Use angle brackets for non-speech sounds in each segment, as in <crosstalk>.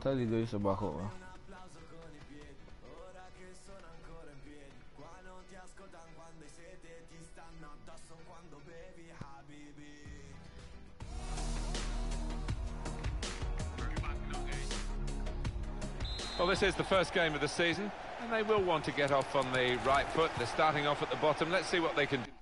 Tali do isso barroa. Well, this is the first game of the season, and they will want to get off on the right foot. They're starting off at the bottom. Let's see what they can do.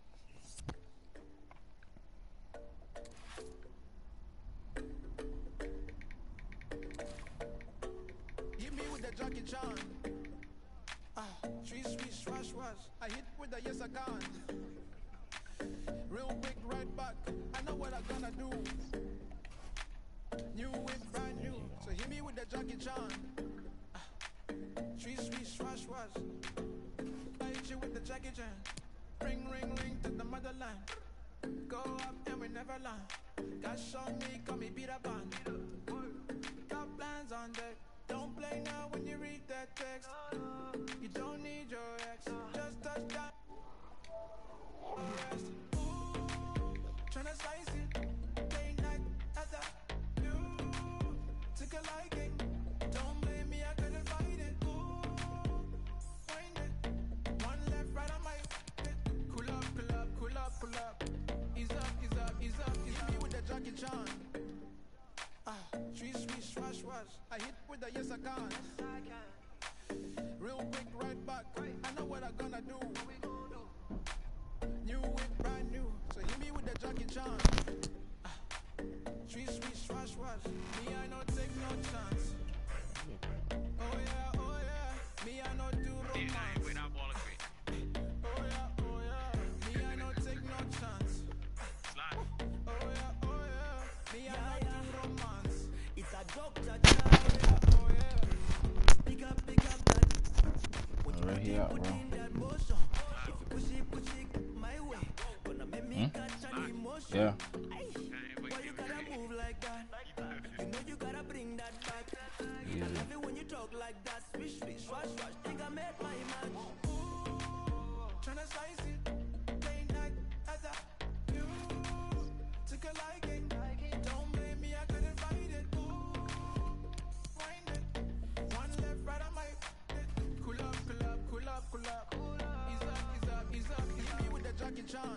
religion.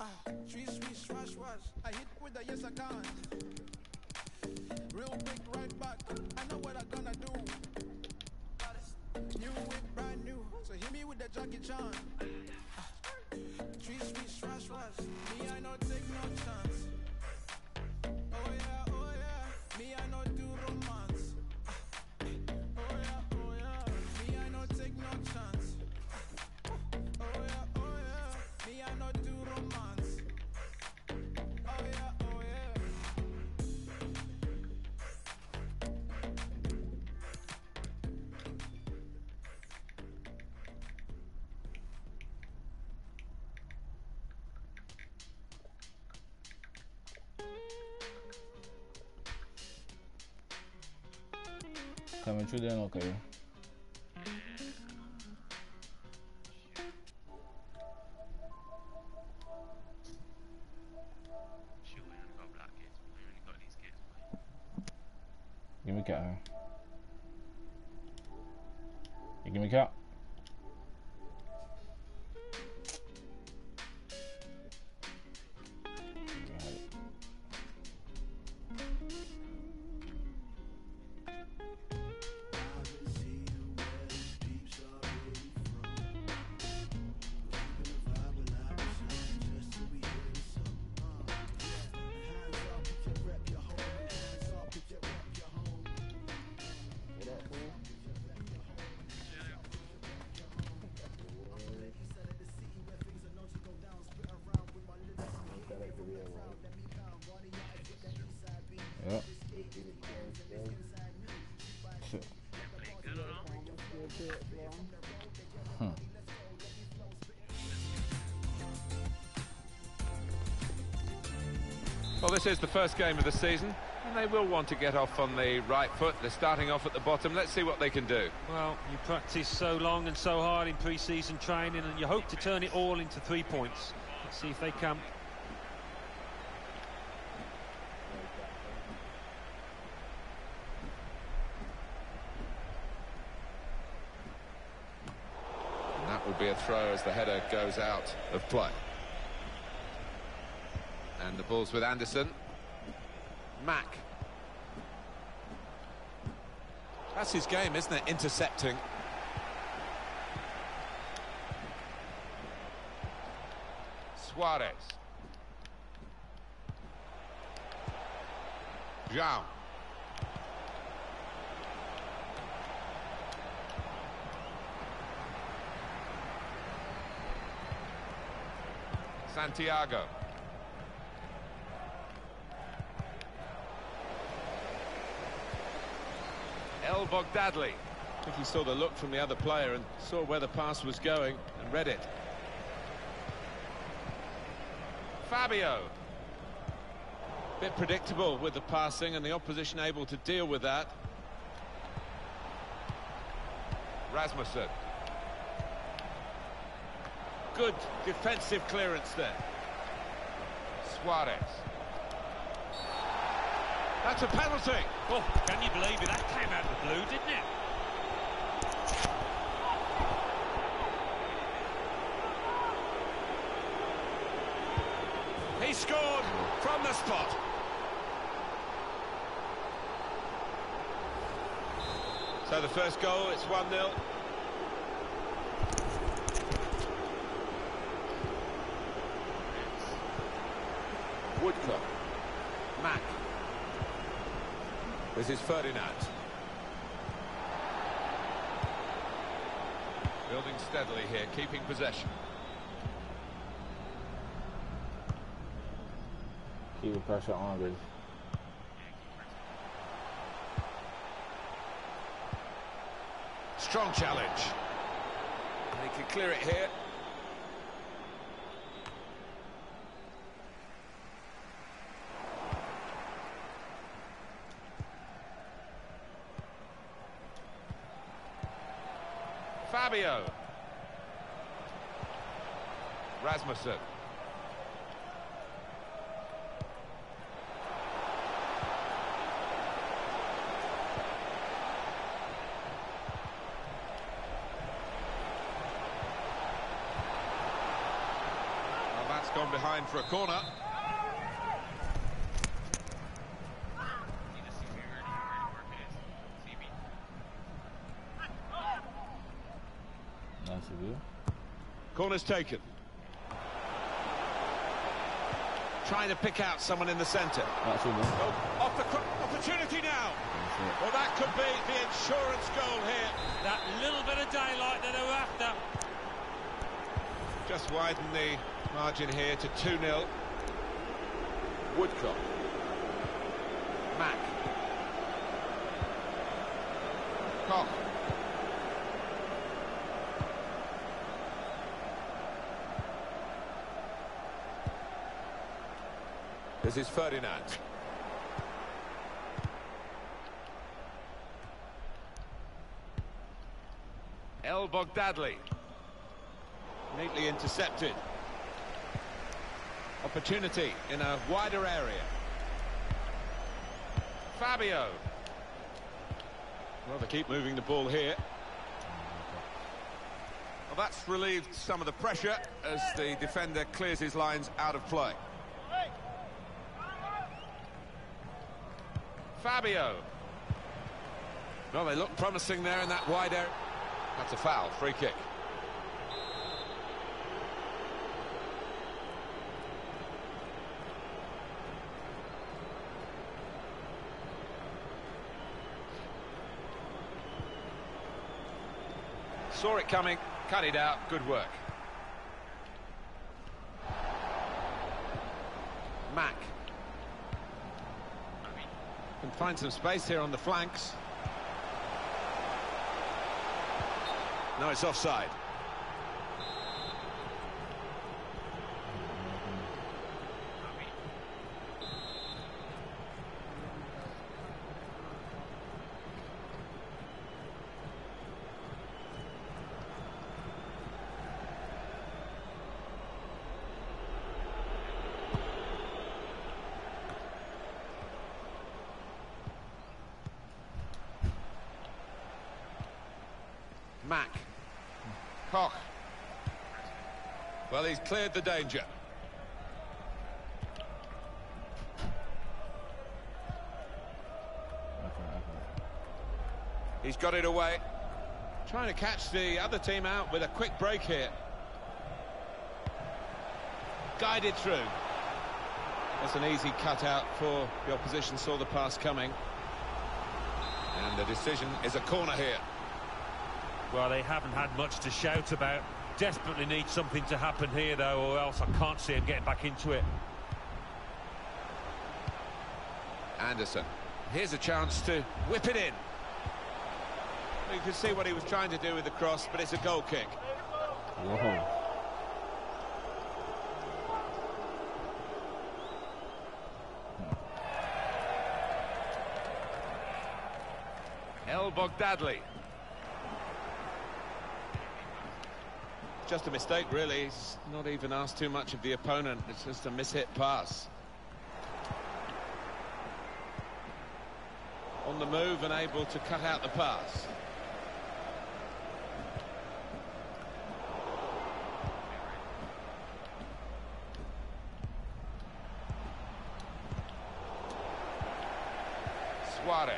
Ah, trees, trees, wash, wash. I hit with a yes, I can. Tamam, şu den okayı. this is the first game of the season, and they will want to get off on the right foot. They're starting off at the bottom. Let's see what they can do. Well, you practice so long and so hard in pre-season training, and you hope to turn it all into three points. Let's see if they can. And that will be a throw as the header goes out of play. Ball's with Anderson. Mack. That's his game, isn't it? Intercepting. Suarez. Zhao. Santiago. El Bogdadli. I think he saw the look from the other player and saw where the pass was going and read it. Fabio. Bit predictable with the passing and the opposition able to deal with that. Rasmussen. Good defensive clearance there. Suarez. That's a penalty. Oh, can you believe it? That came out of the blue, didn't it? He scored from the spot. So the first goal, it's 1-0. Woodcock. Mack. This is Ferdinand. Building steadily here, keeping possession. Keep the pressure on, Grace. Strong challenge. And he can clear it here. Fabio. Rasmussen. Gone behind for a corner. Nice of you. Corner's taken. Trying to pick out someone in the centre. That's it, man. Oh, off the opportunity now. Well, that could be the insurance goal here. That little bit of daylight that they were after. Just widen the margin here to 2-0. Woodcock. Mack. Koch. This is Ferdinand. El Bogdadli. Neatly intercepted. Opportunity in a wider area. Fabio. Well, they keep moving the ball here. Well, that's relieved some of the pressure as the defender clears his lines out of play. Fabio. Well, they look promising there in that wide area. That's a foul, free kick. Saw it coming, cut it out, good work. Mack. Can find some space here on the flanks. No, it's offside. Mack. Koch. Well, he's cleared the danger. He's got it away. Trying to catch the other team out with a quick break here. Guided through. That's an easy cutout for the opposition, saw the pass coming. And the decision is a corner here. Well, they haven't had much to shout about. Desperately need something to happen here, though, or else I can't see him getting back into it. Anderson. Here's a chance to whip it in. You can see what he was trying to do with the cross, but it's a goal kick. Whoa. El Bogdadli. Just a mistake, really. He's not even asked too much of the opponent. It's just a mishit pass. On the move and able to cut out the pass. Suarez.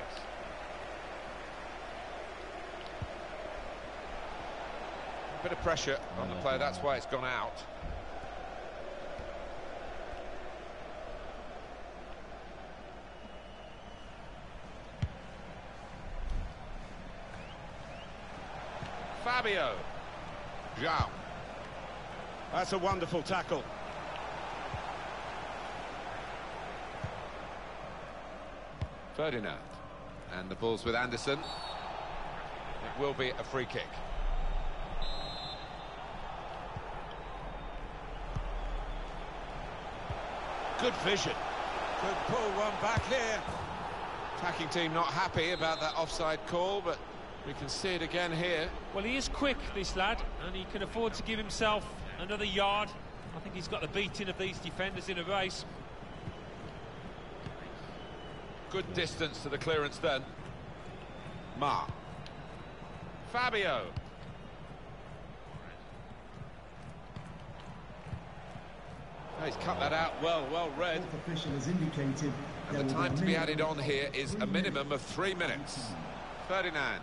A bit of pressure on the player, that's why it's gone out. Fabio. João. That's a wonderful tackle. Ferdinand. And the ball's with Anderson. It will be a free kick. Good vision. Could pull one back here. Attacking team not happy about that offside call, but we can see it again here. Well, he is quick, this lad, and he can afford to give himself another yard. I think he's got the beating of these defenders in a race. Good distance to the clearance then. Ma. Fabio. Oh, He's cut that out well, well read. Fourth official has indicated And the time to be added on here is a minimum of three minutes. Ferdinand.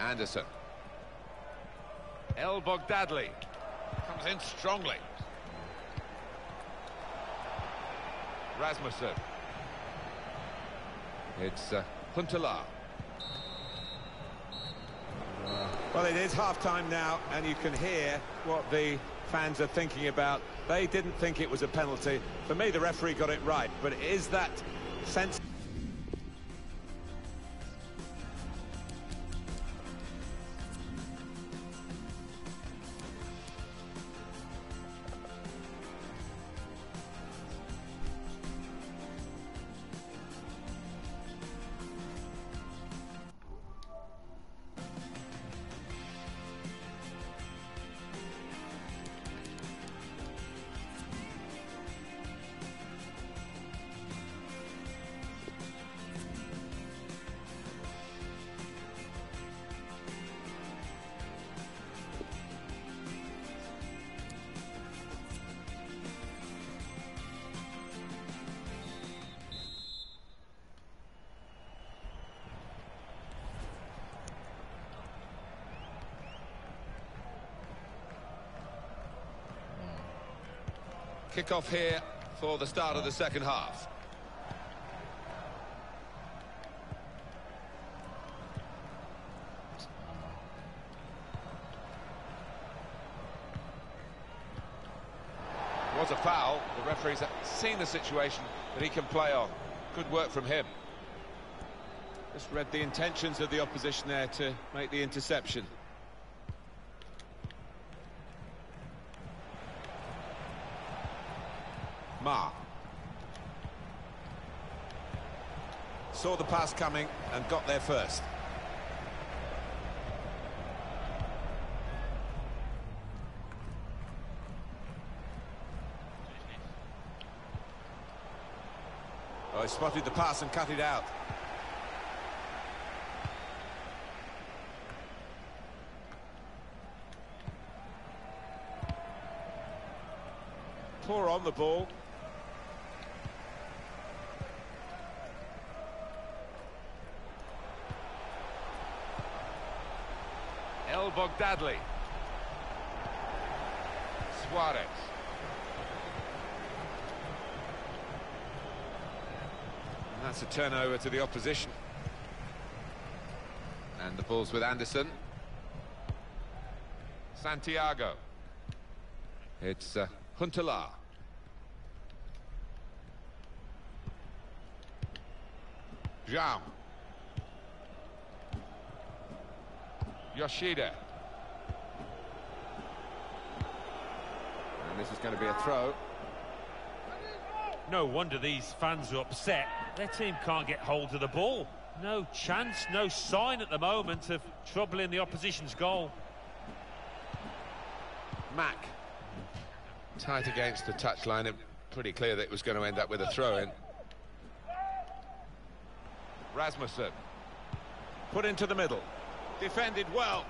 Anderson. El Bogdadli comes in strongly. Rasmussen. It's uh, Huntelaar. Well, it is half-time now, and you can hear what the fans are thinking about. They didn't think it was a penalty. For me, the referee got it right, but is that sense... Kick-off here for the start of the second half. Was a foul. The referee's seen the situation that he can play on. Good work from him. Just read the intentions of the opposition there to make the interception. saw the pass coming and got there first. I he spotted the pass and cut it out. Poor on the ball. Bogdadli. Suarez. And that's a turnover to the opposition. And the ball's with Anderson. Santiago. It's uh, Huntelaar. Zhao. Yoshida. And this is going to be a throw. No wonder these fans are upset. Their team can't get hold of the ball. No chance, no sign at the moment of troubling the opposition's goal. Mack. Tight against the touchline. It pretty clear that it was going to end up with a throw-in. Rasmussen. Put into the middle. Defended well.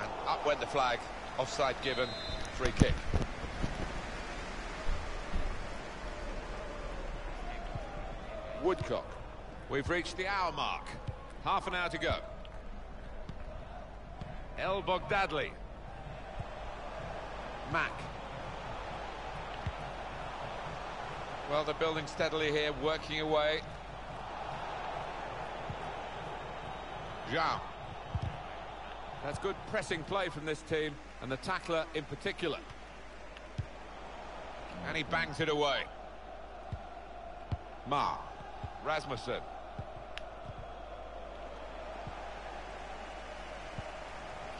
And up went the flag. Offside given. Free kick. Woodcock. We've reached the hour mark. Half an hour to go. El Bogdadli. Mack. Well, they're building steadily here, working away. Zhao. That's good pressing play from this team, and the tackler in particular. And he bangs it away. Ma. Rasmussen.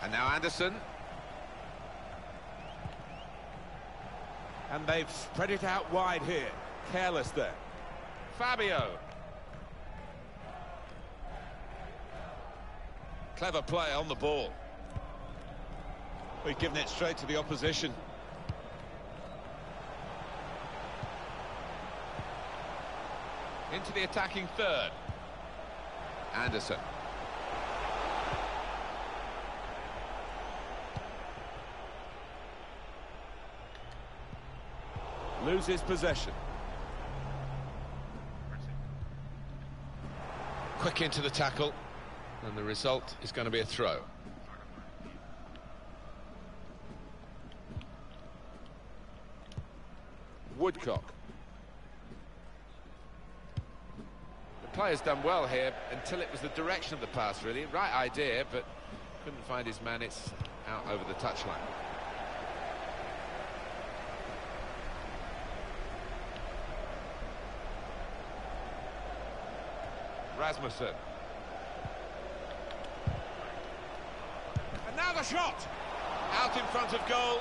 And now Anderson. And they've spread it out wide here. Careless there. Fabio. Clever play on the ball. We've given it straight to the opposition. Into the attacking third. Anderson. Loses possession. Quick into the tackle. And the result is going to be a throw. Woodcock. The player's done well here until it was the direction of the pass, really. Right idea, but couldn't find his man. It's out over the touchline. Rasmussen. And now the shot! Out in front of goal.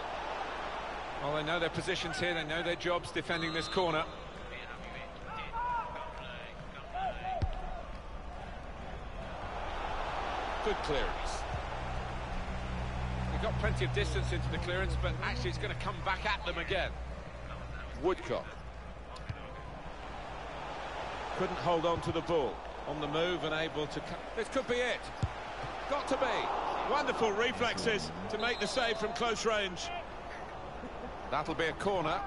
Well, they know their positions here, they know their jobs defending this corner. Good clearance. He got plenty of distance into the clearance, but actually it's going to come back at them again. Woodcock. Couldn't hold on to the ball. On the move and able to... This could be it. Got to be. Wonderful reflexes to make the save from close range. That'll be a corner.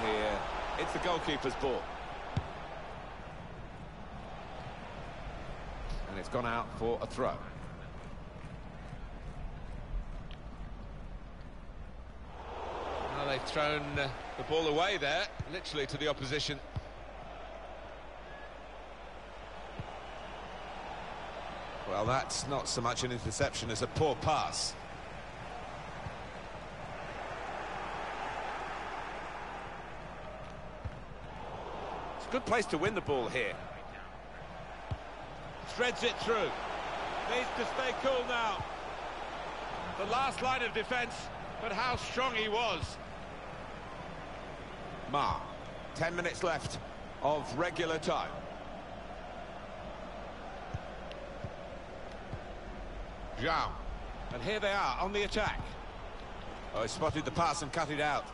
Here, it's the goalkeeper's ball. And it's gone out for a throw. Well, they've thrown uh, the ball away there, literally to the opposition. That's not so much an interception as a poor pass. It's a good place to win the ball here. Threads it through. Needs to stay cool now. The last line of defence, but how strong he was. Ma, 10 minutes left of regular time. Zhao. And here they are on the attack. Oh, he spotted the pass and cut it out.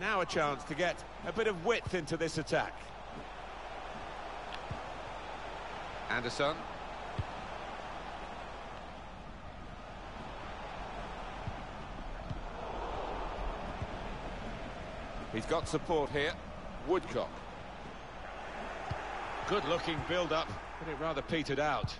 Now a chance to get a bit of width into this attack. Anderson. He's got support here. Woodcock. Good looking build up, but it rather petered out.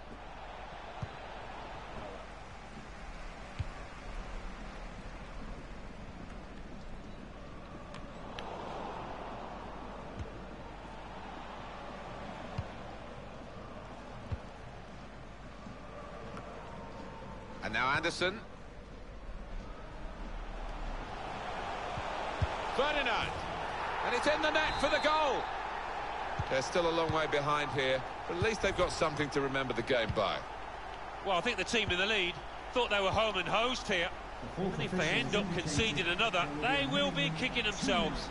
And now Anderson. Ferdinand! And it's in the net for the goal! They're still a long way behind here, but at least they've got something to remember the game by. Well, I think the team in the lead thought they were home and hosed here. And if they end up conceding another, they will be kicking themselves.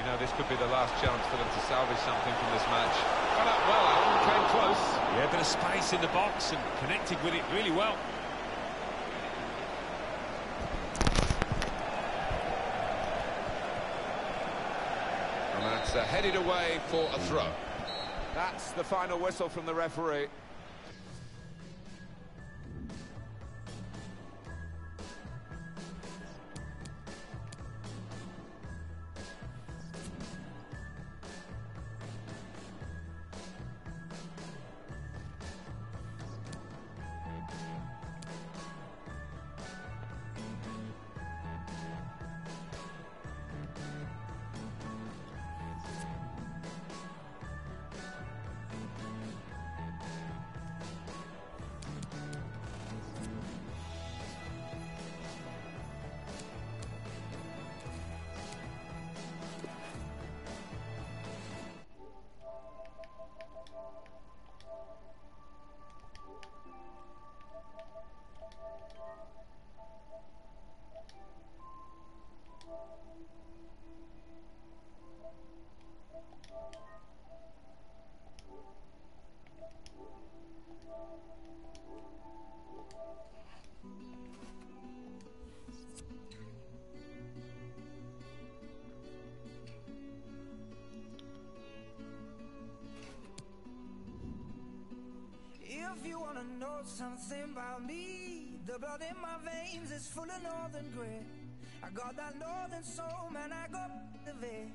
You know, this could be the last chance for them to salvage something from this match. Got up well, Alan, came close. Yeah, a bit of space in the box and connected with it really well. And that's uh, headed away for a throw. That's the final whistle from the referee. Know something about me, the blood in my veins is full of northern grit. I got that northern soul, man, I got the it.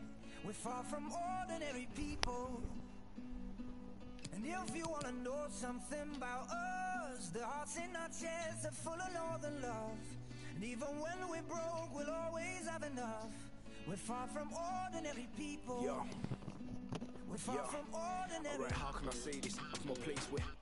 We're far from ordinary people. And if you wanna know something about us, the hearts in our chests are full of northern love. And even when we're broke, we'll always have enough. We're far from ordinary people. Yo, We're far yo. from ordinary. alright, how can I say this? It's my place where.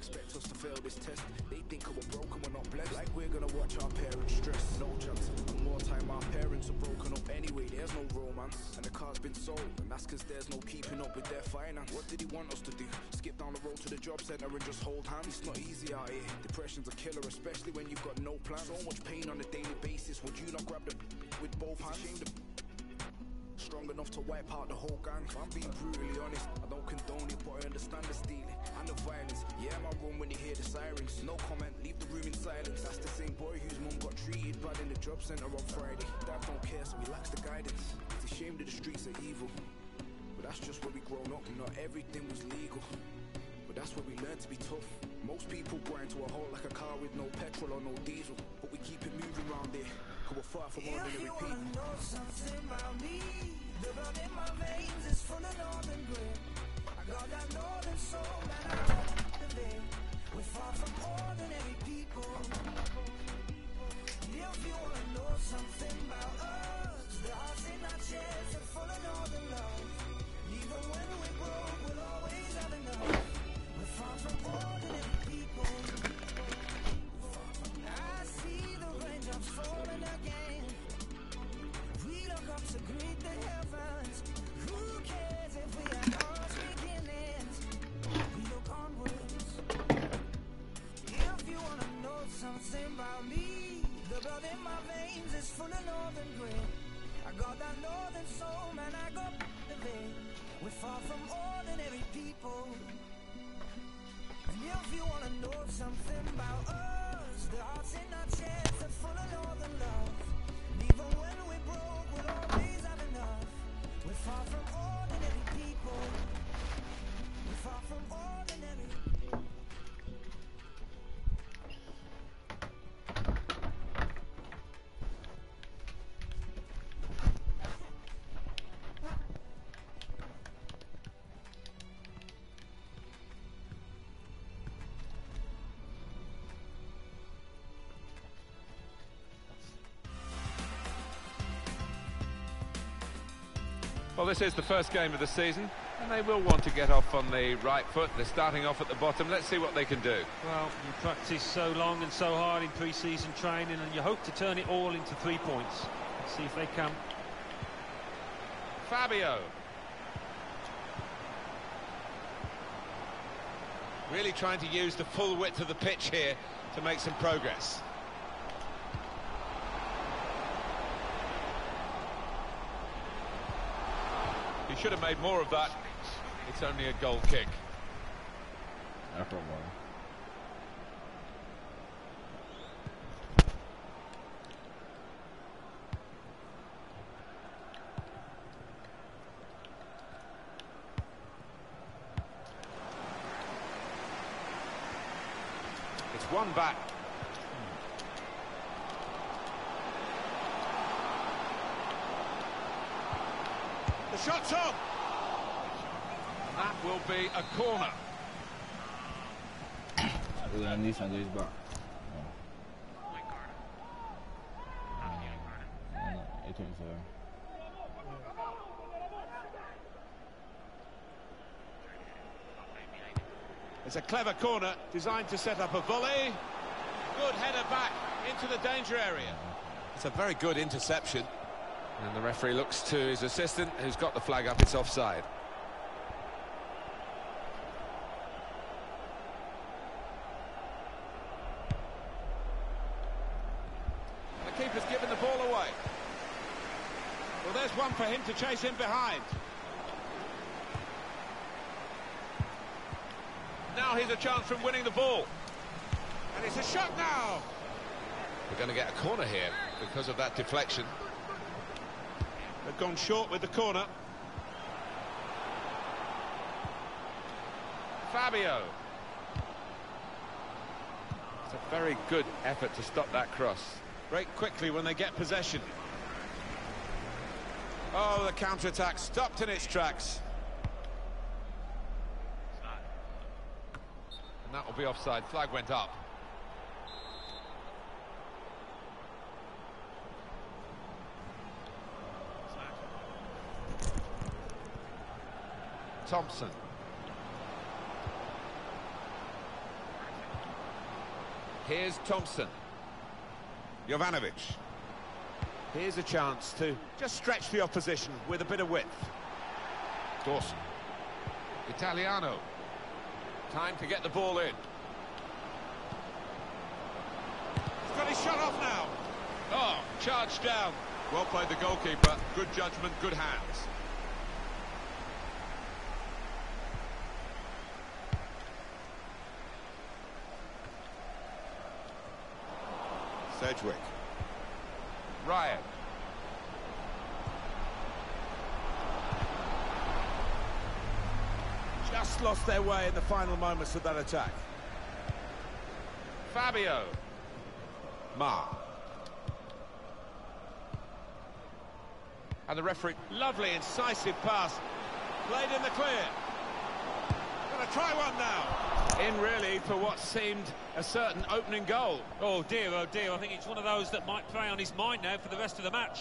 Expect? Us to fail this test. They think we're broken, we're not blessed. Like we're gonna watch our parents stress. No chance. And more time our parents are broken up anyway, there's no romance. And the car's been sold, and that's cause there's no keeping up with their finance. What did he want us to do? Skip down the road to the job centre and just hold hands? It's not easy out here. Depression's a killer, especially when you've got no plan. So much pain on a daily basis. Would you not grab the with both hands? Enough to wipe out the whole gang. If I'm being brutally honest, I don't condone it, but I understand the stealing and the violence. Yeah, my room when you hear the sirens. No comment, leave the room in silence. That's the same boy whose mum got treated bad in the job centre on Friday. Dad don't care, so he lacks the guidance. It's a shame that the streets are evil. But that's just where we grown up. Not everything was legal. But that's where we learn to be tough. Most people grind to a halt like a car with no petrol or no diesel. But we keep it moving round here. Cause we're far from If ordinary people. wanna know something about me, the blood in my veins is full of northern grit. I got that northern soul, man, I love it. We're far from ordinary people. If you wanna know something about us, the hearts in my veins is full of northern grit. I got that northern soul that I feel We fought for ordinary people. You feel like know something about us Lost in our chests are full of northern love. Even when we're broke, blood in my veins is full of northern grit. I got that northern soul, man, I got the vein. We're far from ordinary people. And if you wanna know something about us, the hearts in our chests are full of northern love. This is the first game of the season, and they will want to get off on the right foot. They're starting off at the bottom. Let's see what they can do. Well, you practice so long and so hard in pre-season training, and you hope to turn it all into three points. Let's see if they can. Fabio. Really trying to use the full width of the pitch here to make some progress. Should have made more of that. It's only a goal kick. Afro ball. It's one back. Shot's up. That will be a corner. Ulan di Sanjay's back. No, no, it was uh, It's a clever corner designed to set up a volley. Good header back into the danger area. It's a very good interception. And the referee looks to his assistant, who's got the flag up. It's offside. The keeper's given the ball away. Well, there's one for him to chase in behind. Now here's a chance from winning the ball. And it's a shot now. We're going to get a corner here because of that deflection. They've gone short with the corner. Fabio. It's a very good effort to stop that cross. Break quickly when they get possession. Oh, the counter-attack stopped in its tracks. And that will be offside. Flag went up. Thompson. Here's Thompson. Jovanovic. Here's a chance to just stretch the opposition with a bit of width. Dawson. Italiano. Time to get the ball in. He's got his shot off now. Oh, charged down. Well played the goalkeeper. Good judgment, good hands. Sedgwick. Ryan. Just lost their way in the final moments of that attack. Fabio. Ma. And the referee... Lovely, incisive pass. Played in the clear. Gonna try one now. In really for what seemed a certain opening goal. Oh dear, oh dear. I think it's one of those that might play on his mind now for the rest of the match.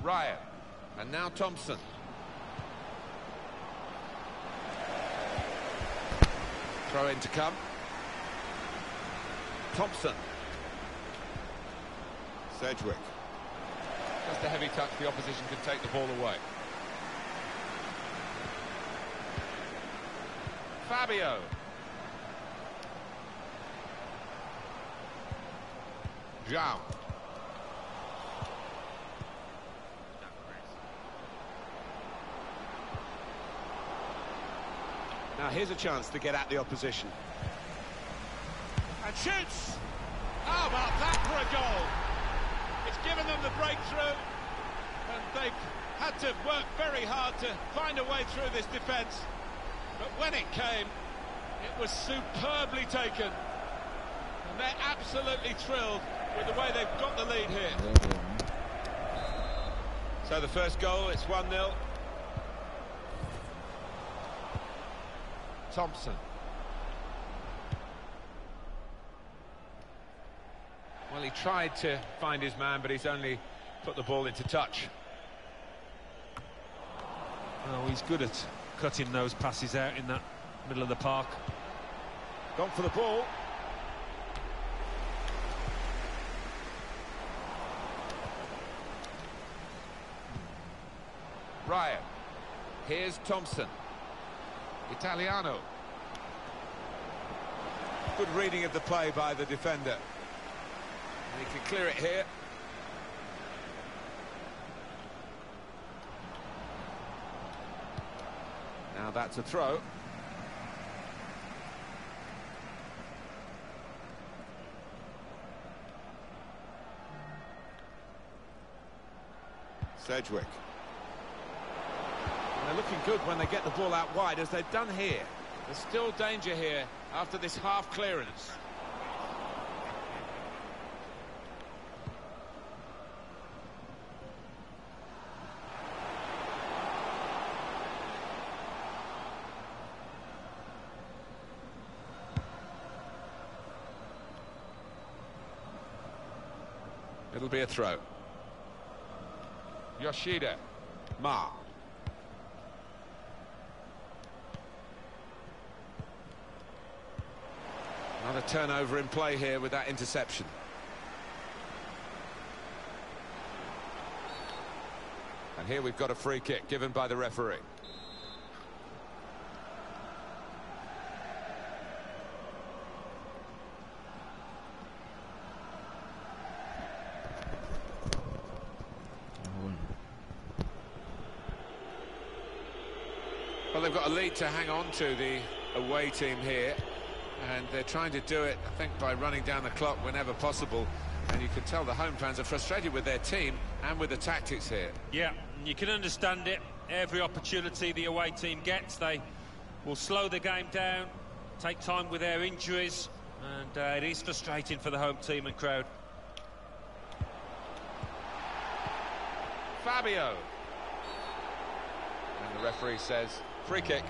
Ryan. And now Thompson. Throw in to come. Thompson. Sedgwick. Just a heavy touch, the opposition can take the ball away. Fabio. Zhao. Now here's a chance to get at the opposition. and shoots. How about that for a goal? Given them the breakthrough, and they've had to work very hard to find a way through this defence. But when it came, it was superbly taken. And they're absolutely thrilled with the way they've got the lead here. So the first goal, it's 1-0. Thompson. Well, he tried to find his man, but he's only put the ball into touch. Oh, he's good at cutting those passes out in that middle of the park. Gone for the ball. Ryan. Here's Thompson. Italiano. Good reading of the play by the defender. And he can clear it here. Now that's a throw. Sedgwick. And they're looking good when they get the ball out wide, as they've done here. There's still danger here after this half clearance. It'll be a throw. Yoshida. Ma. Another turnover in play here with that interception. And here we've got a free kick given by the referee. I'll win. Well, they've got a lead to hang on to, the away team here. And they're trying to do it, I think, by running down the clock whenever possible. And you can tell the home fans are frustrated with their team and with the tactics here. Yeah, you can understand it. Every opportunity the away team gets, they will slow the game down, take time with their injuries, and uh, it is frustrating for the home team and crowd. Fabio. And the referee says, free kick.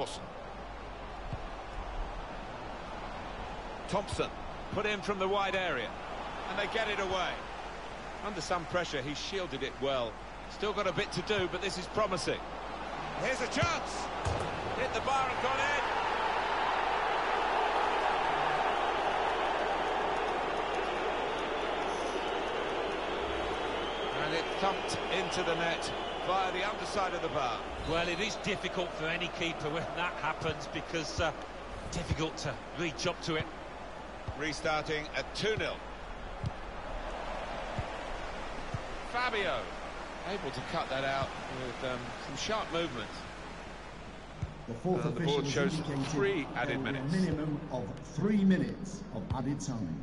Dawson. Thompson, put in from the wide area, and they get it away. Under some pressure, he shielded it well. Still got a bit to do, but this is promising. Here's a chance! Hit the bar and gone in. And it thumped into the net via the underside of the bar. Well, it is difficult for any keeper when that happens because uh, difficult to reach up to it. Restarting at 2-0. Fabio able to cut that out with um, some sharp movement. The fourth And the official board has shows indicated three there added minutes. A minimum of three minutes of added time.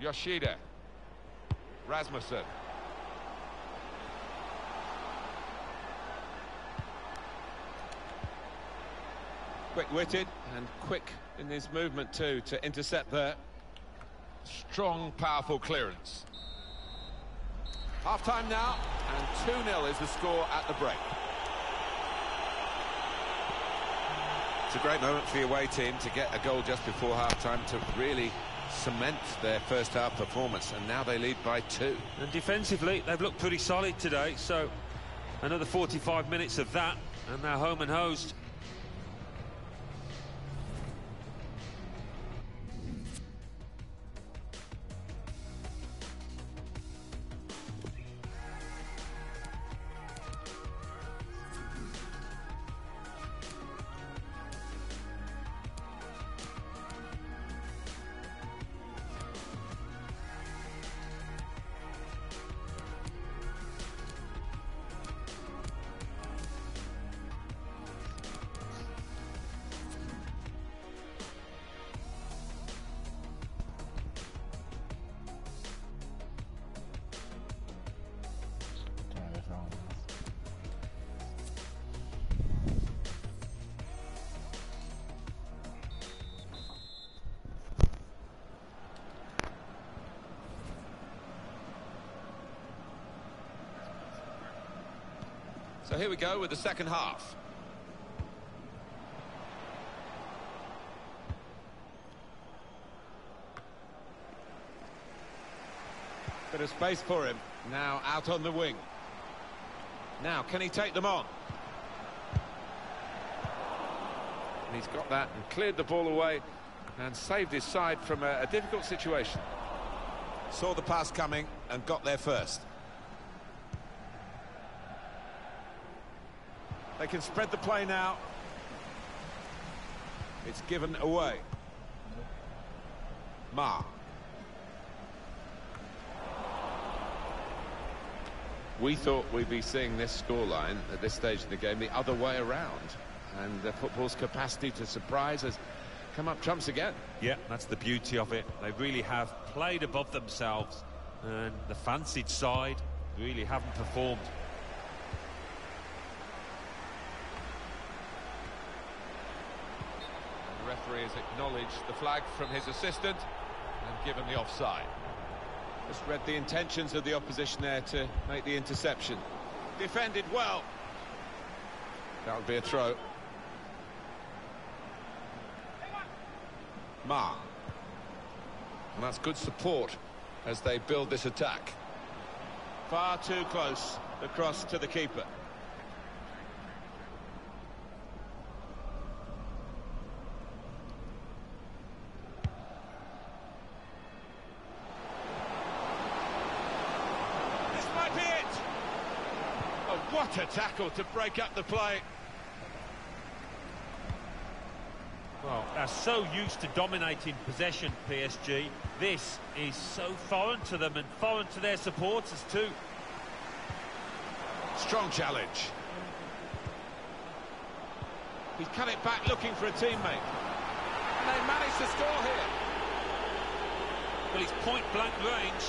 Yoshida. Rasmussen. Quick-witted and quick in his movement too to intercept there. Strong, powerful clearance. Half-time now, and 2-0 is the score at the break. It's a great moment for the away team to get a goal just before half-time to really cement their first half performance, and now they lead by two. And defensively, they've looked pretty solid today, so another 45 minutes of that, and they're home and hosed. Here we go with the second half. Bit of space for him. Now out on the wing. Now, can he take them on? And he's got that and cleared the ball away and saved his side from a, a difficult situation. Saw the pass coming and got there first. They can spread the play now. It's given away. Ma. We thought we'd be seeing this scoreline at this stage of the game the other way around. And the football's capacity to surprise has come up trumps again. Yeah, that's the beauty of it. They really have played above themselves, and the fancied side really haven't performed. The referee has acknowledged the flag from his assistant and given the offside. Just read the intentions of the opposition there to make the interception. Defended well. That would be a throw. Ma. And that's good support as they build this attack. Far too close, the cross to the keeper. This might be it. Oh, what a tackle to break up the play. Well, they're so used to dominating possession, PSG. This is so foreign to them and foreign to their supporters too. Strong challenge. He's cut it back looking for a teammate. And they managed to score here. Well, he's point-blank range.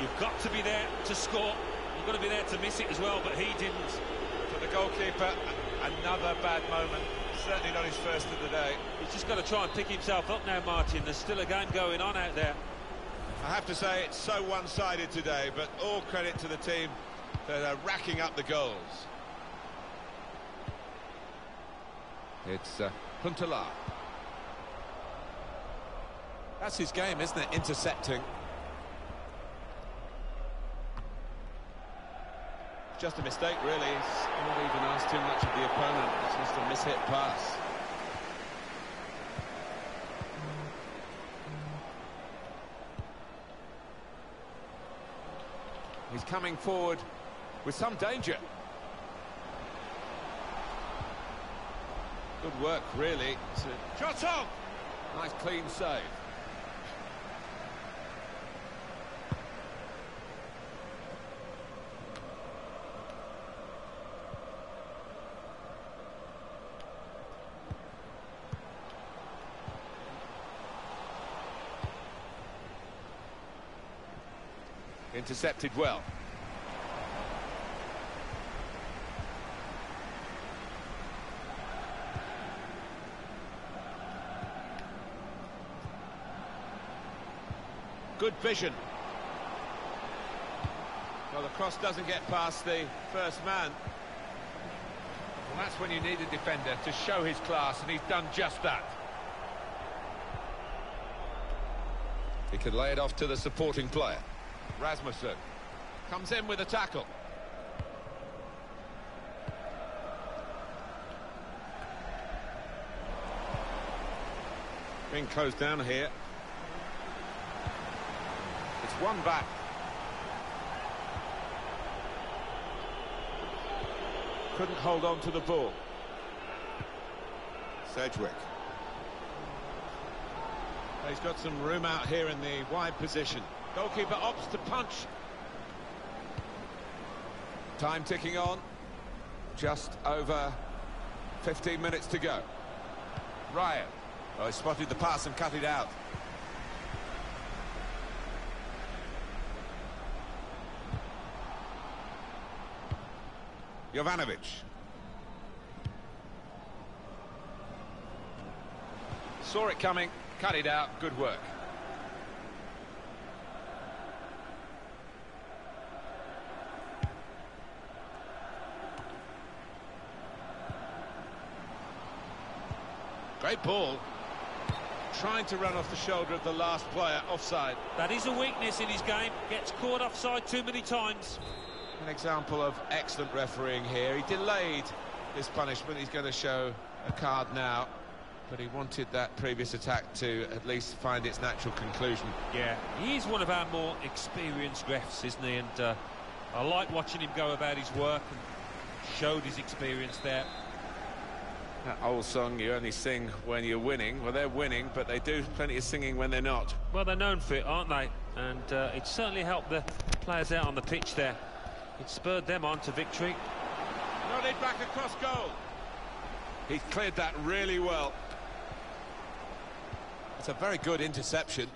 You've got to be there to score. You've got to be there to miss it as well, but he didn't. For the goalkeeper, another bad moment. Certainly not his first of the day. He's just got to try and pick himself up now, Martin. There's still a game going on out there. I have to say it's so one-sided today, but all credit to the team that are racking up the goals. It's uh, Huntelaar. That's his game, isn't it? Intercepting. Just a mistake, really. He's not even asked too much of the opponent. It's just a mishit pass. He's coming forward with some danger. Good work, really. Shot on! Nice clean save. Intercepted well. Good vision. Well, the cross doesn't get past the first man. Well, that's when you need a defender to show his class, and he's done just that. He could lay it off to the supporting player. Rasmussen Comes in with a tackle. being closed down here. It's one back. Couldn't hold on to the ball. Sedgwick. He's got some room out here in the wide position. Goalkeeper opts to punch. Time ticking on. Just over 15 minutes to go. Ryan. Oh, he spotted the pass and cut it out. Jovanovic. Saw it coming, cut it out, good work. Great ball. Trying to run off the shoulder of the last player, offside. That is a weakness in his game. Gets caught offside too many times. An example of excellent refereeing here. He delayed this punishment. He's going to show a card now. But he wanted that previous attack to at least find its natural conclusion. Yeah, he is one of our more experienced refs, isn't he? And uh, I like watching him go about his work and showed his experience there. That old song you only sing when you're winning. Well, they're winning, but they do plenty of singing when they're not. Well, they're known for it, aren't they? And uh, it certainly helped the players out on the pitch there. It spurred them on to victory. Nodded back across goal. He's cleared that really well. It's a very good interception.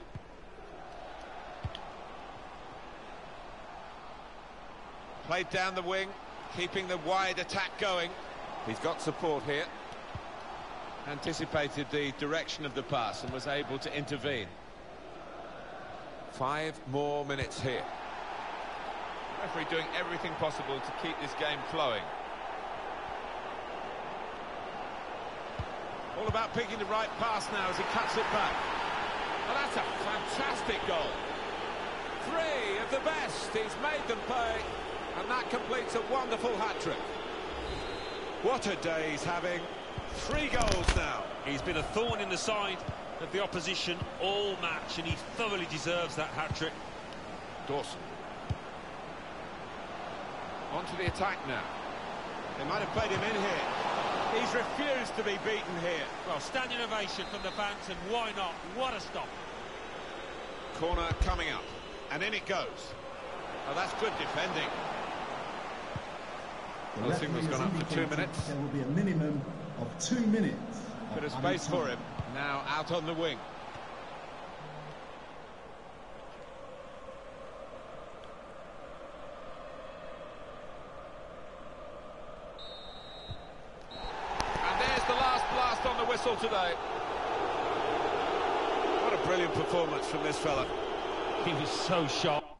Played down the wing, keeping the wide attack going. He's got support here. Anticipated the direction of the pass and was able to intervene. Five more minutes here. Referee doing everything possible to keep this game flowing. All about picking the right pass now as he cuts it back. Well, that's a fantastic goal. Three of the best. He's made them pay. And that completes a wonderful hat-trick. What a day he's having. Three goals now. He's been a thorn in the side of the opposition all match, and he thoroughly deserves that hat-trick. Dawson. On to the attack now. They might have played him in here. He's refused to be beaten here. Well, standing ovation from the fans, and why not? What a stop. Corner coming up. And in it goes. Oh, that's good defending. The Well, the signal's referee gone up for two minutes. There will be a minimum of two minutes. Bit of space for him. Now out on the wing. And there's the last blast on the whistle today. What a brilliant performance from this fella. He was so sharp.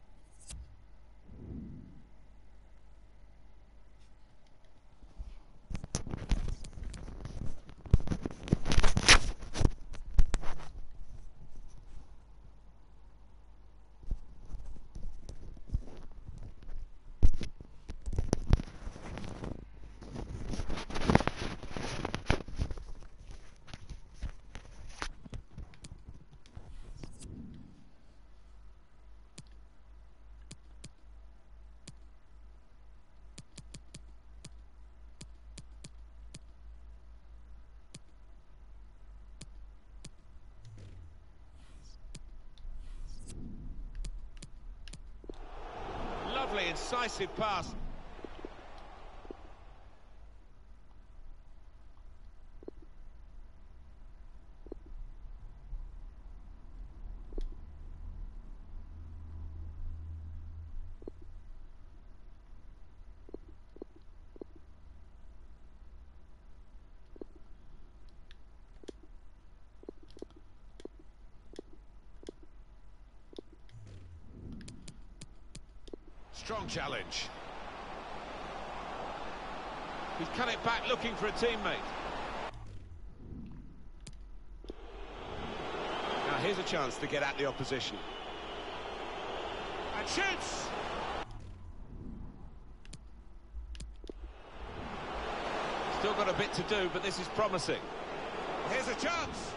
Lovely, incisive pass. Challenge. He's cut it back looking for a teammate. Now here's a chance to get at the opposition. And shoots! Still got a bit to do, but this is promising. Here's a chance!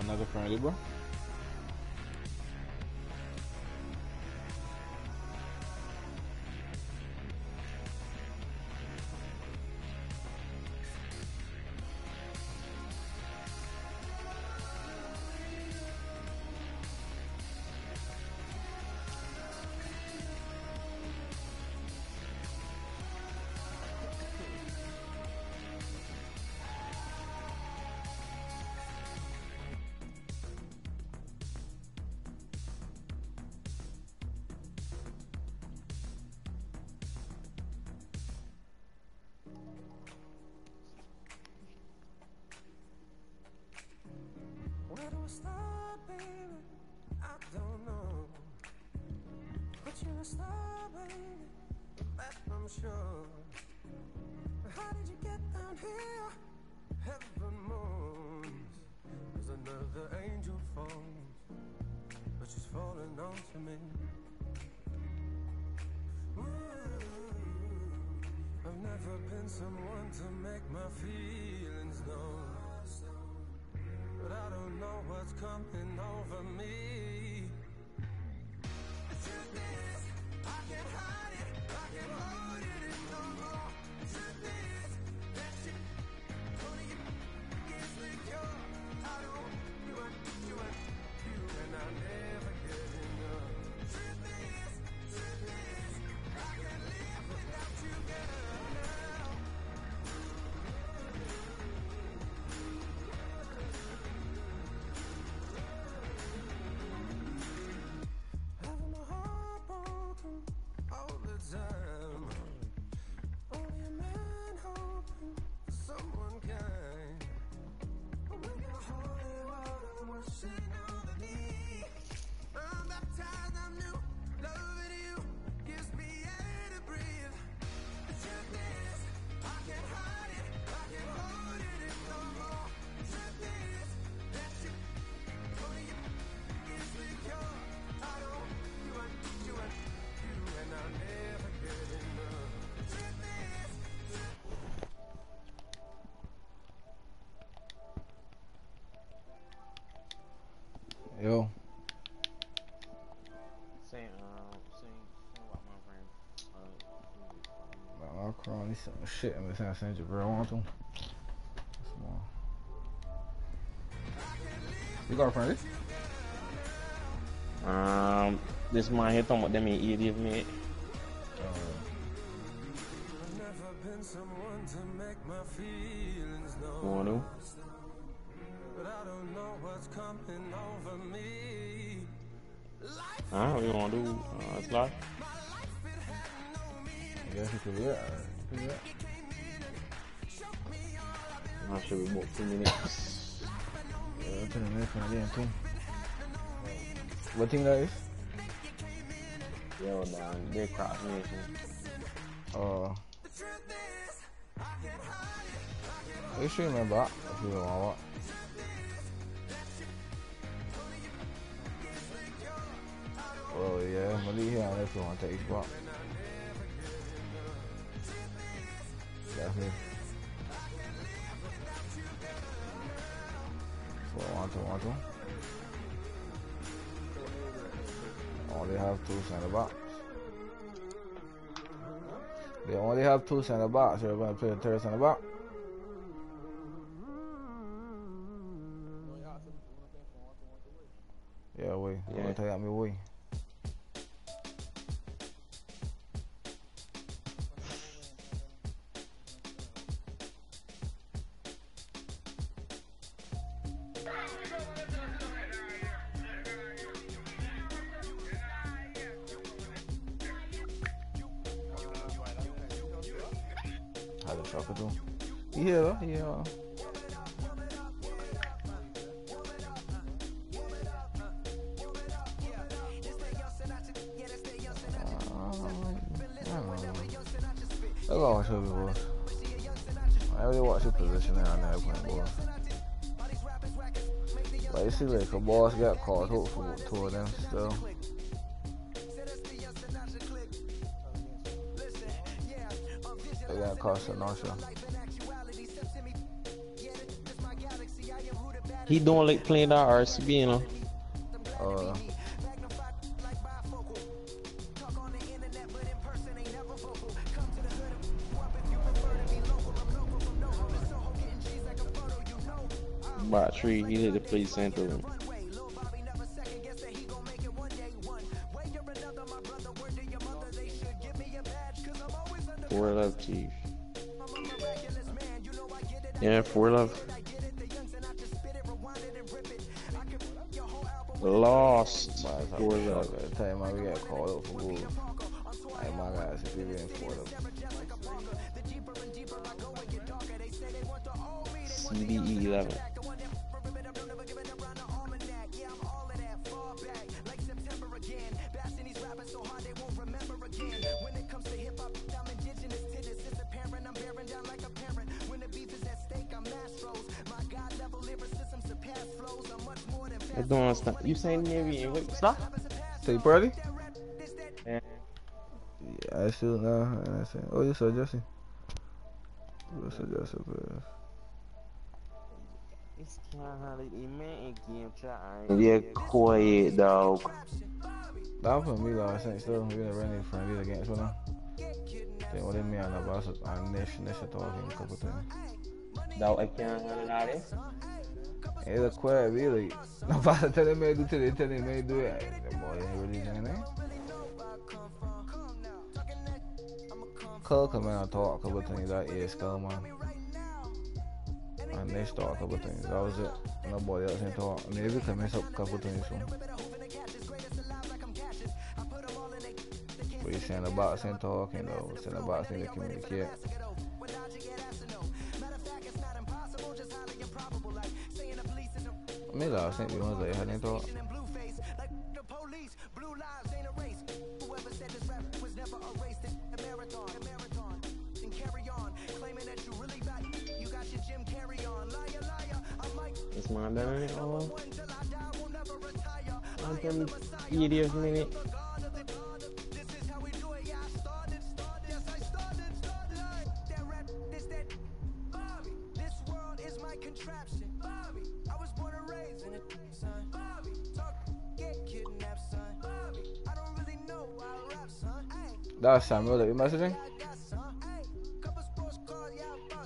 Another friendly, bro. I start, baby? I don't know. But you're a star, baby. That I'm sure. How did you get down here? Heaven moons. There's another angel falls, but she's falling onto me. Ooh, I've never been someone to make my feelings know what's coming over me. Yo. Saying, saying, saying about my friend. Uh, Man, my crying. He's some shit in the San San Jabril. Want to? Small. You got a friend? um, this man here talking about them in idiot me. That is? Yo, down. They cross nation. Uh. They should remember if you don't want Oh yeah, Malik here you want to take spot. They only have two center backs. They're going to play the third center back. How the fuck do? He here though. He here. uh, That's all I show you, boys. I really watch your position there on that point, boys. But you see, like, a boss got caught out for two of them still. Costa Nostra. He doing like playing that RCB, you know. Uh, About three, he hit the play center. Four left. Lost. Four left. By the time I we got called up for goals. Like my guys, if we been four up. Doing stuff. You saying Navy and wait, stop? Say Purdy? Yeah. Yeah, I still now. I say, oh, you saw Jesse. You saw Jesse, but It's kind of the man game trying. Yeah, quiet dog. that for me though. I think still we gonna run it from either against one. Tem what me and about a nation nation talking a couple times. Dog, I can't handle that. Eh? Ele qual really? Não passa até no meio do tele, até no meio do. The boy ain't really doing that. Cole come in and talk a couple things that is come man. And they start a couple things. That was it. Nobody else ain't talk. Maybe come in a couple things soon. But you saying box ain't talking though. Saying the box ain't communicate. It's my done all. Uh, I'm them idiots minute. Samuel that you messaging?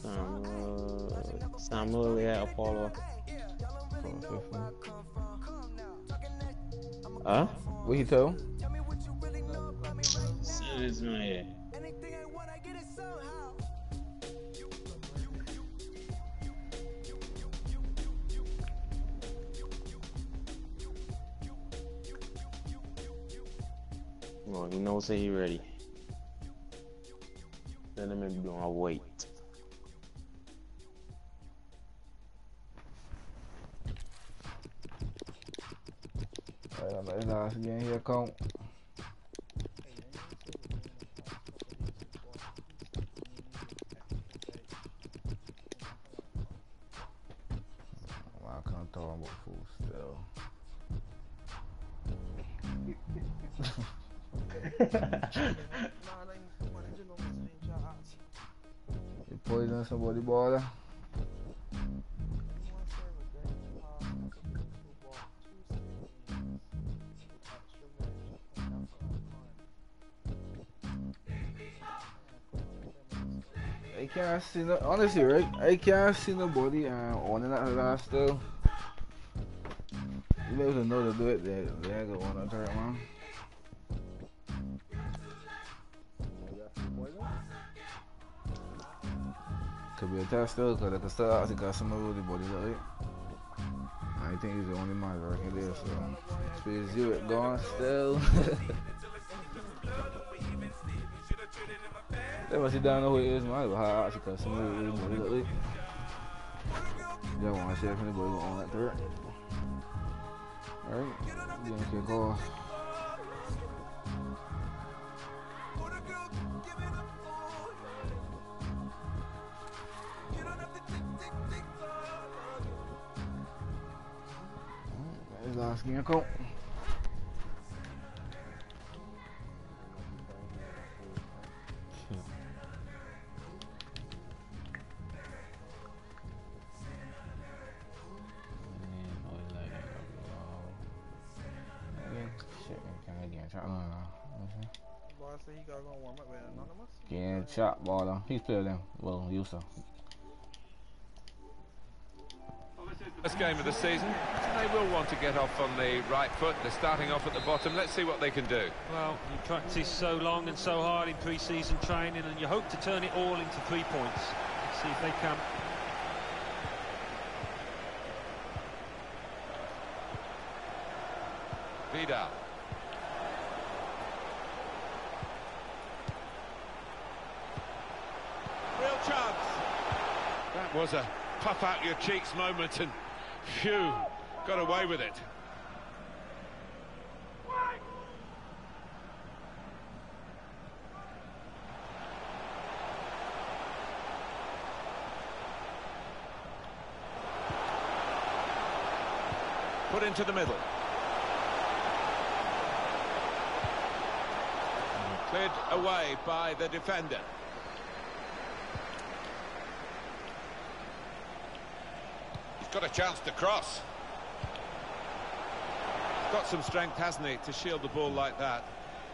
Samuel, Samuel, yeah, Apollo. Huh? What he told? Can't see no honestly right. I can't see nobody uh, owning that last still. You to know to do it, they they gonna want to turn man. Could be a test still, cause they can still actually got some of the body like. I think he's the only man working there, so Speed Zero going still. <laughs> They must have done know who it is, man. It was hard actually, cause some of it. Y'all want to own that third. Alright, you gonna kick off. Last game. Chopped baller. He's player them. Well, Yusa. First game of the season, they will want to get off on the right foot. They're starting off at the bottom. Let's see what they can do. Well, you practice so long and so hard in pre-season training and you hope to turn it all into three points. Let's see if they can. Vidal. Real chance. That was a puff out your cheeks moment and phew, got away with it. Put into the middle. Cleared away by the defender. He's got a chance to cross. Got some strength, hasn't he, to shield the ball like that.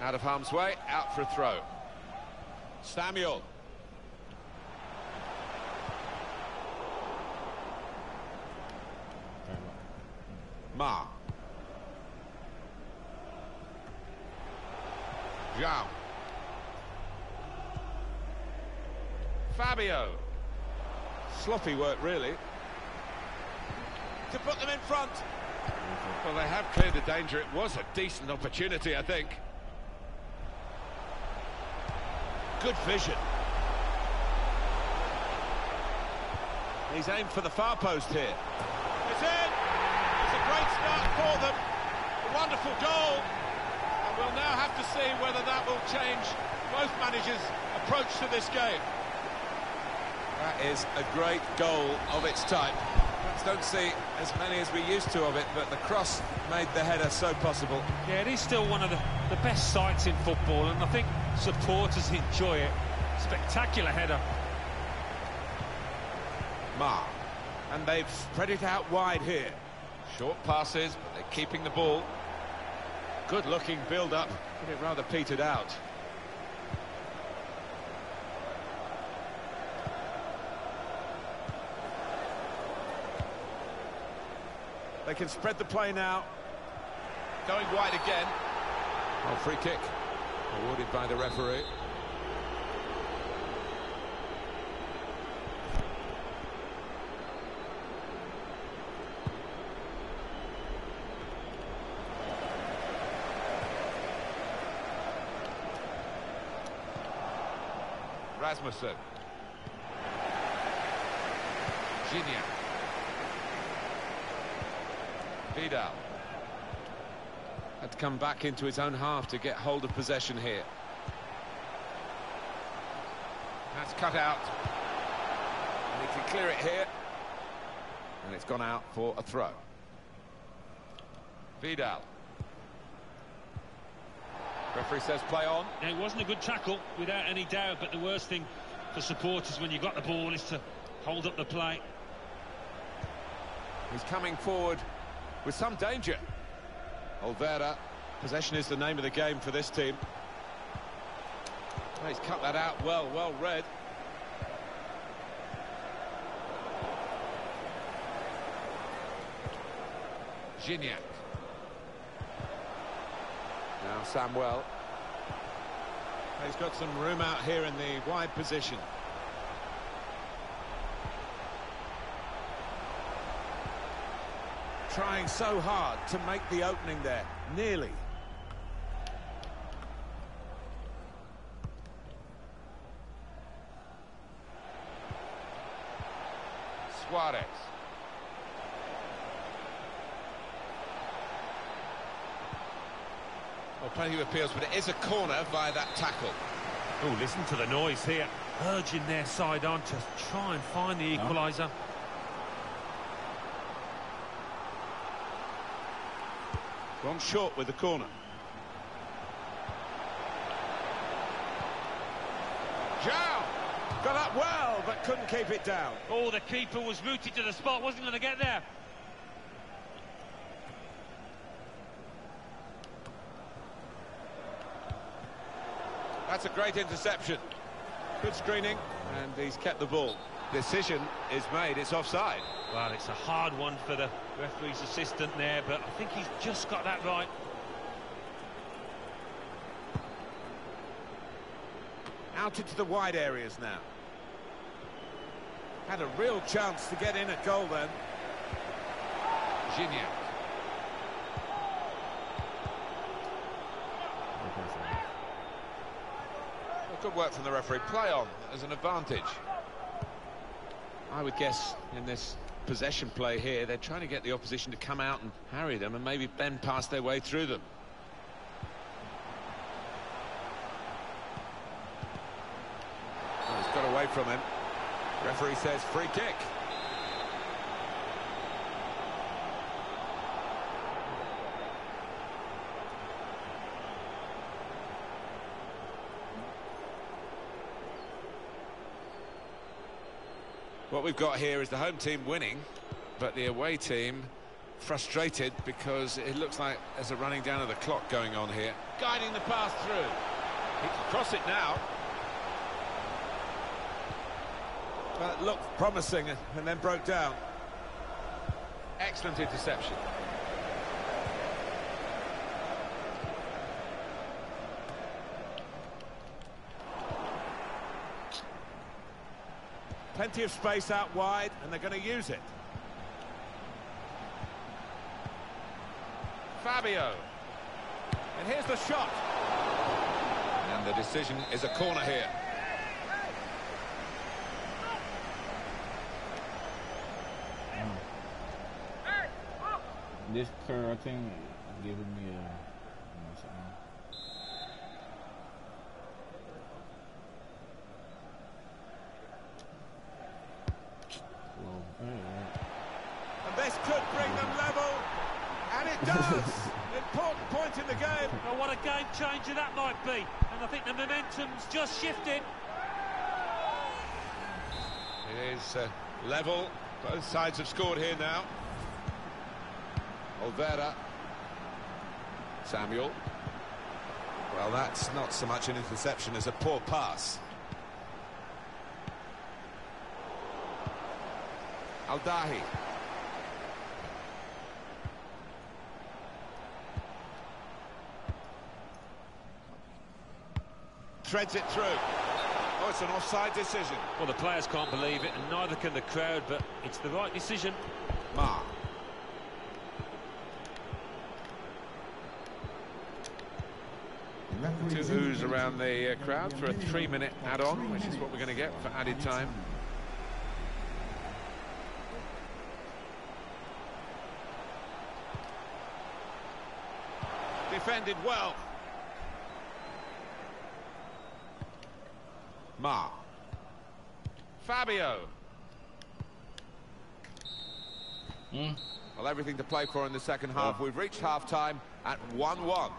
Out of harm's way, out for a throw. Samuel. Ma. Zhao. Fabio. Sloppy work, really. To put them in front. Well, they have cleared the danger. It was a decent opportunity, I think. Good vision. He's aimed for the far post here. It's in! It's a great start for them. A wonderful goal. And we'll now have to see whether that will change both managers' approach to this game. That is a great goal of its type. Don't see as many as we used to of it, but the cross made the header so possible. Yeah, it is still one of the, the best sights in football, and I think supporters enjoy it. Spectacular header. Ma. And they've spread it out wide here. Short passes, but they're keeping the ball. Good looking build up, but it rather petered out. They can spread the play now. Going wide again. Oh, free kick. Awarded by the referee. Rasmussen. Gignac. Vidal. Had to come back into his own half to get hold of possession here. That's cut out. And he can clear it here. And it's gone out for a throw. Vidal. Referee says play on. Now, it wasn't a good tackle, without any doubt, but the worst thing for supporters when you've got the ball is to hold up the play. He's coming forward with some danger. Olvera, possession is the name of the game for this team. He's cut that out well, well read. Gignac. Now Samuel. He's got some room out here in the wide position. Trying so hard to make the opening there. Nearly. Suarez. Well, plenty of appeals, but it is a corner via that tackle. Oh, listen to the noise here. Urging their side on to try and find the equaliser. Gone short with the corner. Zhao got up well, but couldn't keep it down. Oh, the keeper was rooted to the spot, wasn't going to get there. That's a great interception. Good screening, and he's kept the ball. Decision is made, it's offside. Well, it's a hard one for the referee's assistant there, but I think he's just got that right. Out into the wide areas now. Had a real chance to get in at goal then. Gignac. Well, good work from the referee. Play on as an advantage. I would guess in this possession play here, they're trying to get the opposition to come out and harry them and maybe bend past their way through them. He's got away from him. Referee says free kick. What we've got here is the home team winning, but the away team frustrated because it looks like there's a running down of the clock going on here. Guiding the pass through. He can cross it now. Well, it looked promising and then broke down. Excellent interception. Plenty of space out wide, and they're going to use it. Fabio. And here's the shot. And the decision is a corner here. This curve, I think, giving me a. You know, something. Slow. Alright. And this could bring them level. And it does. Important point in the game. Well, what a game changer that might be. And I think the momentum's just shifted. It is uh, level. Both sides have scored here now. Olvera. Samuel. Well, that's not so much an interception as a poor pass. Aldahi. Threads it through. Oh, it's an offside decision. Well, the players can't believe it, and neither can the crowd, but it's the right decision. Ma. Two who's around the uh, crowd for a three-minute add-on, which is what we're going to get for added time. Defended well. Ma. Fabio. Well, everything to play for in the second half. We've reached half-time at 1-1.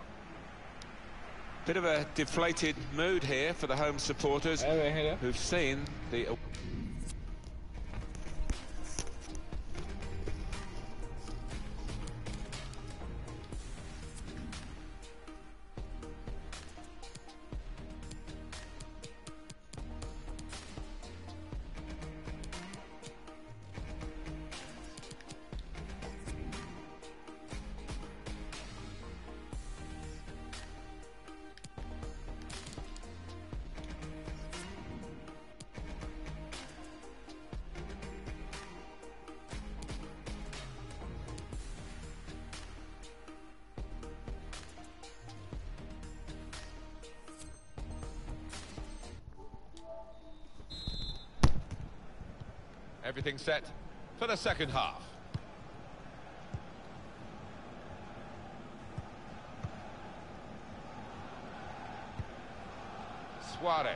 Bit of a deflated mood here for the home supporters who've seen Everything set for the second half. Suarez.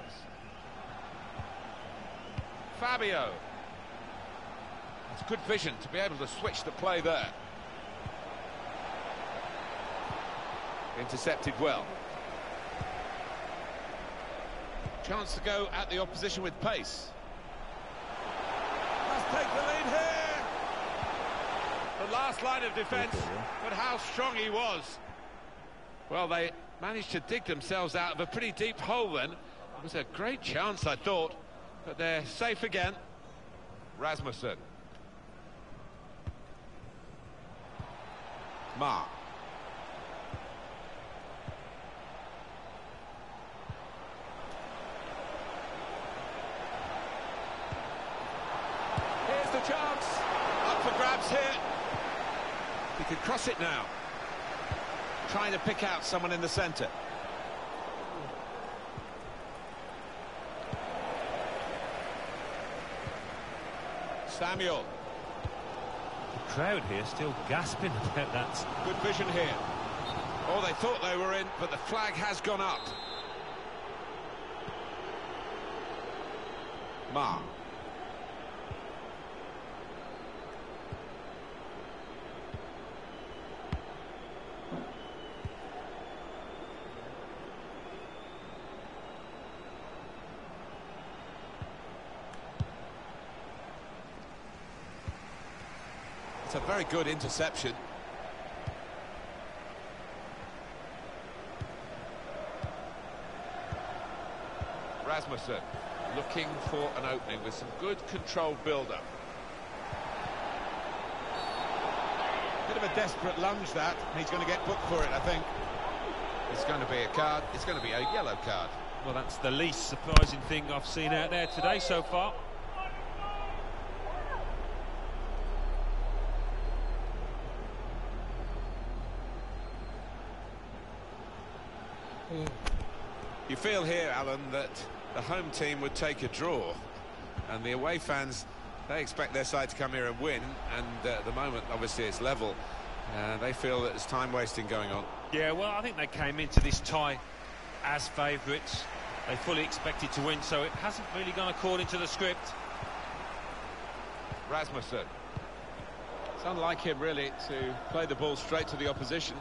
Fabio. It's good vision to be able to switch the play there. Intercepted well. Chance to go at the opposition with pace. Take the lead here. The last line of defence, but how strong he was. Well, they managed to dig themselves out of a pretty deep hole then. It was a great chance, I thought, but they're safe again. Rasmussen. Ma. Here's the chance. Up for grabs here. He could cross it now. Trying to pick out someone in the centre. Samuel. The crowd here still gasping <laughs> about that. Good vision here. Oh, they thought they were in, but the flag has gone up. Ma. Very good interception. Rasmussen looking for an opening with some good controlled build-up. Bit of a desperate lunge that. He's going to get booked for it, I think. It's going to be a card. It's going to be a yellow card. Well, that's the least surprising thing I've seen out there today so far. You feel here, Alan, that the home team would take a draw, and the away fans, they expect their side to come here and win, and uh, at the moment, obviously, it's level. Uh, they feel that there's time wasting going on. Yeah, well, I think they came into this tie as favourites. They fully expected to win, so it hasn't really gone according to the script. Rasmussen. It's unlike him, really, to play the ball straight to the opposition.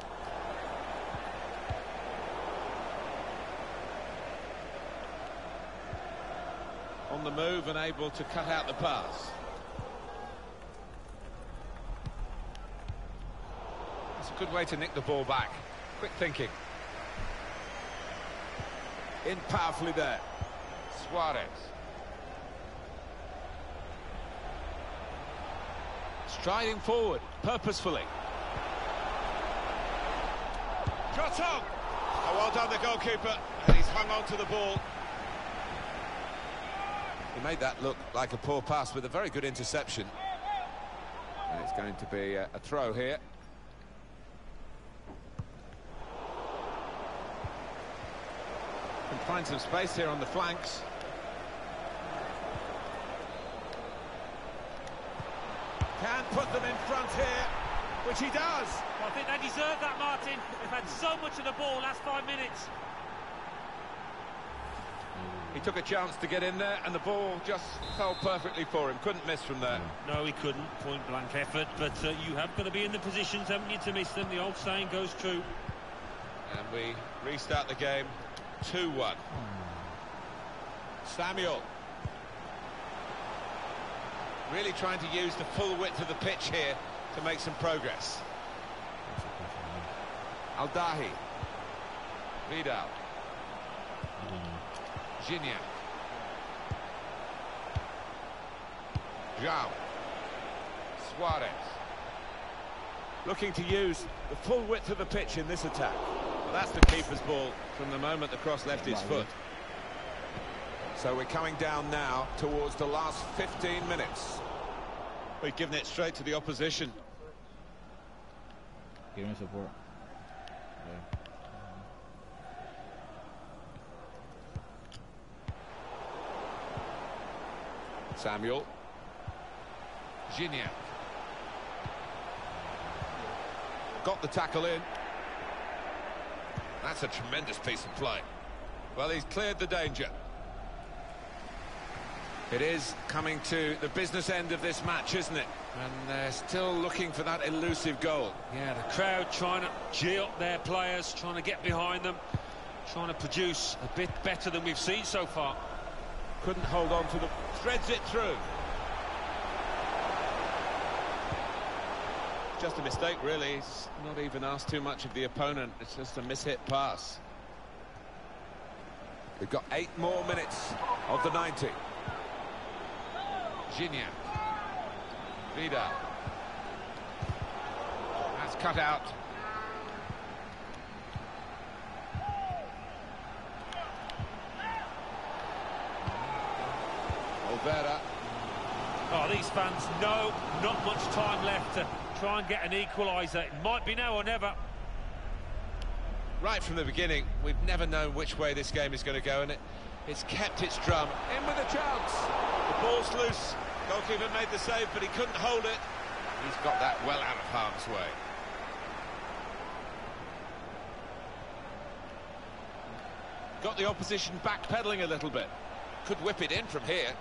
On the move and able to cut out the pass. It's a good way to nick the ball back. Quick thinking. In powerfully there. Suarez. Striding forward, purposefully. Got on! Oh, well done, the goalkeeper. And he's hung on to the ball. He made that look like a poor pass with a very good interception. And it's going to be a, a throw here. Can find some space here on the flanks. Can put them in front here, which he does. I think they deserve that, Martin. They've had so much of the ball last five minutes. He took a chance to get in there, and the ball just fell perfectly for him. Couldn't miss from there. No, he couldn't. Point blank effort. But uh, you have got to be in the positions, haven't you, to miss them? The old saying goes true. And we restart the game 2-1. Samuel. Really trying to use the full width of the pitch here to make some progress. Aldahi. Vidal. Gignac. João. Suarez. Looking to use the full width of the pitch in this attack. Well, that's the keeper's ball from the moment the cross left his foot. So we're coming down now towards the last 15 minutes. We've given it straight to the opposition. Give him support. Yeah. Samuel. Gignac. Got the tackle in. That's a tremendous piece of play. Well, he's cleared the danger. It is coming to the business end of this match, isn't it? And they're still looking for that elusive goal. Yeah, the crowd trying to gee up their players, trying to get behind them, trying to produce a bit better than we've seen so far. Couldn't hold on to the... Threads it through. Just a mistake, really. He's not even asked too much of the opponent. It's just a mishit pass. We've got eight more minutes of the 90. Gignac. Vida. That's cut out. Oh, these fans know not much time left to try and get an equaliser. It might be now or never. Right from the beginning, we've never known which way this game is going to go, and it, it's kept its drum. In with a chance. The ball's loose. Goalkeeper made the save, but he couldn't hold it. He's got that well out of harm's way. Got the opposition backpedaling a little bit. Could whip it in from here.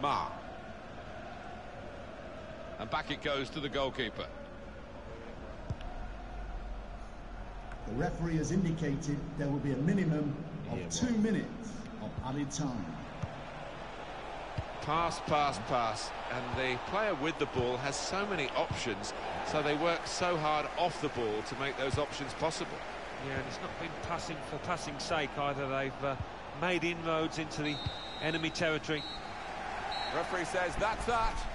Ma. And back it goes to the goalkeeper. The referee has indicated there will be a minimum of two minutes of added time. Pass, pass, pass. And the player with the ball has so many options, so they work so hard off the ball to make those options possible. Yeah, and it's not been passing for passing's sake either. They've uh, made inroads into the enemy territory. Referee says that's that.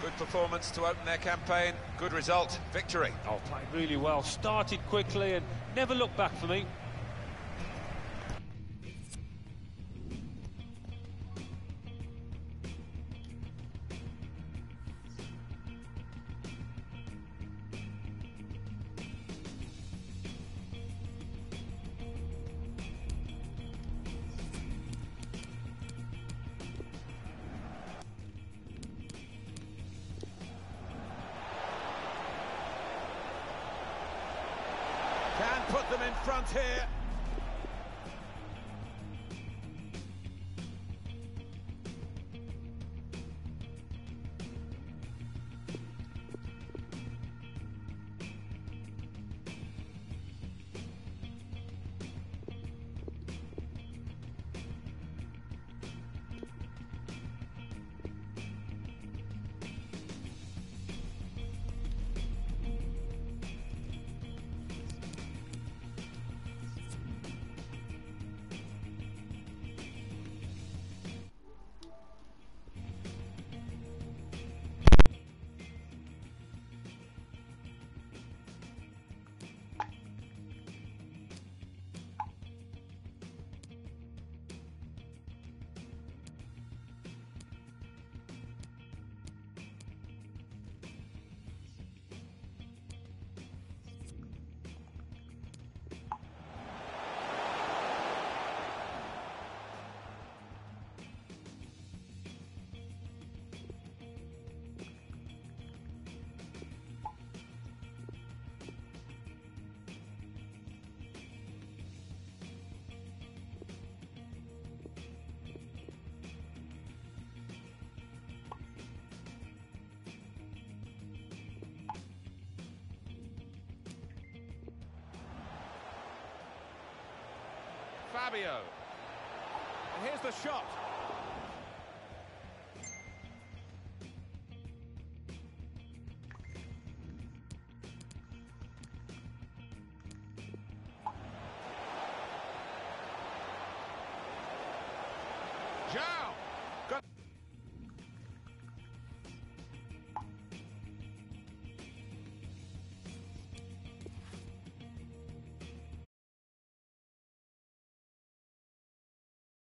Good performance to open their campaign. Good result. Victory. Oh, played really well. Started quickly and never looked back for me. Put them in front here. Fabio. And here's the shot.